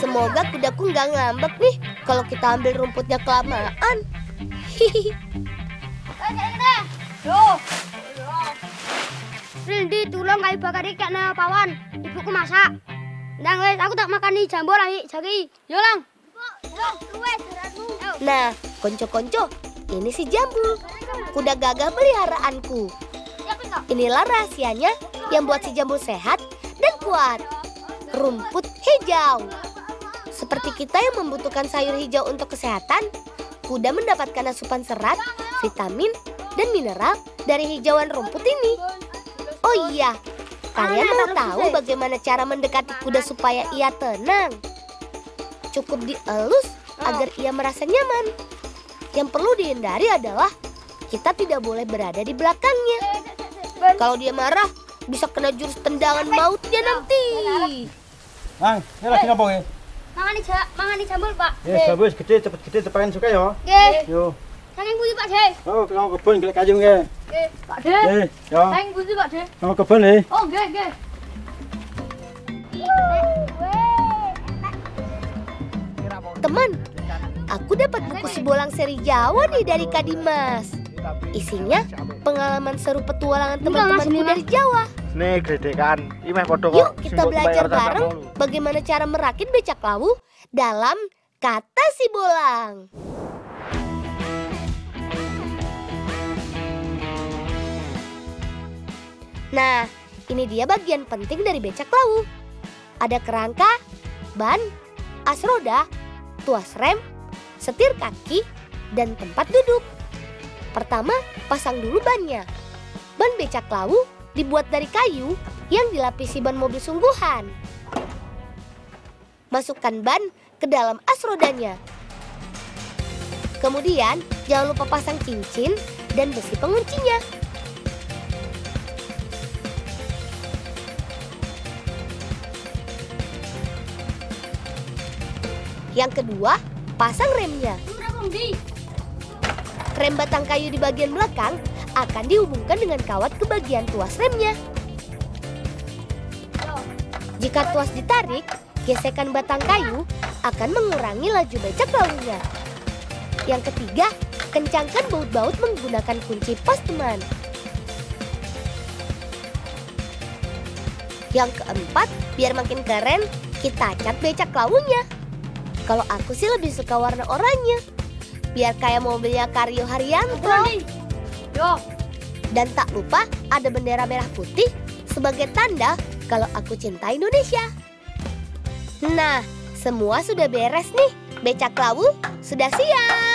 Semoga kudaku nggak ngambek nih kalau kita ambil rumputnya kelamaan. Hihihi. Rindy tulung kayu bakar iki kena pawan. Ibuku masak. Ndang wis aku tak makani jambu lagi jagi. Yo lang. Nah, konco-konco, ini si jambu. Kuda gagah peliharaanku. Inilah rahasianya yang buat si jambu sehat dan kuat. Rumput hijau. Seperti kita yang membutuhkan sayur hijau untuk kesehatan, kuda mendapatkan asupan serat, vitamin, dan mineral dari hijauan rumput ini. Oh iya, kalian mau tahu bagaimana cara mendekati kuda supaya ia tenang? Cukup dielus agar ia merasa nyaman. Yang perlu dihindari adalah kita tidak boleh berada di belakangnya. Kalau dia marah, bisa kena jurus tendangan mautnya nanti. Mang, ini lagi ngapa ya? Mangani ja, mangani jambul, Pak. Ya, sabus gede, cepet gede, cepain suka ya. Nggih. Yo, Saking pundi, Pak De? oh, kamu kebun, gelek kayu nge. Nggih, Pak De. Eh, ya, Saking pundi, Pak De? kamu kebun nih. Oh, nggih, nggih. Teman, aku dapat buku Sibolang seri Jawa nih dari Kak Dimas. Isinya pengalaman seru petualangan teman-temanku dari Jawa. Nih, gedekan. Ini mah podo Yuk kita belajar bareng bagaimana cara merakit becak lawu dalam kata Sibolang. Nah, ini dia bagian penting dari becak lawu. Ada kerangka, ban, as roda, tuas rem, setir kaki, dan tempat duduk. Pertama, pasang dulu bannya. Ban becak lawu dibuat dari kayu yang dilapisi ban mobil sungguhan. Masukkan ban ke dalam as rodanya. Kemudian, jangan lupa pasang cincin dan besi penguncinya. Yang kedua, pasang remnya. Rem batang kayu di bagian belakang akan dihubungkan dengan kawat ke bagian tuas remnya. Jika tuas ditarik, gesekan batang kayu akan mengurangi laju becak launya. Yang ketiga, kencangkan baut-baut menggunakan kunci pas teman. Yang keempat, biar makin keren, kita cat becak launya. Kalau aku sih lebih suka warna oranye. Biar kayak mobilnya Karyo Haryanto. Yo. Dan tak lupa ada bendera merah putih sebagai tanda kalau aku cinta Indonesia. Nah, semua sudah beres nih. Becak lawu sudah siap.